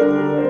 Música